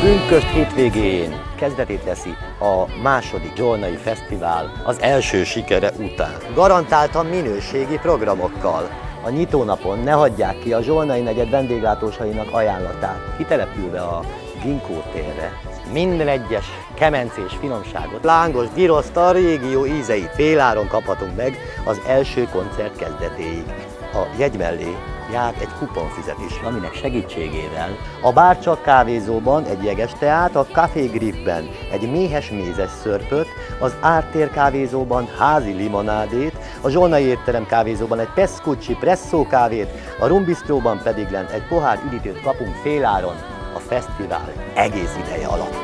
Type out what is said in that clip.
Pünköst hétvégén kezdetét teszi a második Zsolnai Fesztivál az első sikere után. Garantáltan minőségi programokkal. A nyitónapon ne hagyják ki a Zsolnai negyed vendéglátósainak ajánlatát, kitelepülve a Ginkó térre. Minden egyes kemencés finomságot, lángos, giroszt, a régió ízeit féláron kaphatunk meg az első koncert kezdetéig. A jegy mellé jár egy kuponfizetés, aminek segítségével a Bárcsak kávézóban egy jeges teát, a Café Gripben egy méhes mézes szörpöt, az Ártér kávézóban házi limonádét, a Zsolnai étterem kávézóban egy Pescucci presszó kávét, a Rumbistróban pedig lent egy pohár üdítőt kapunk féláron a fesztivál egész ideje alatt.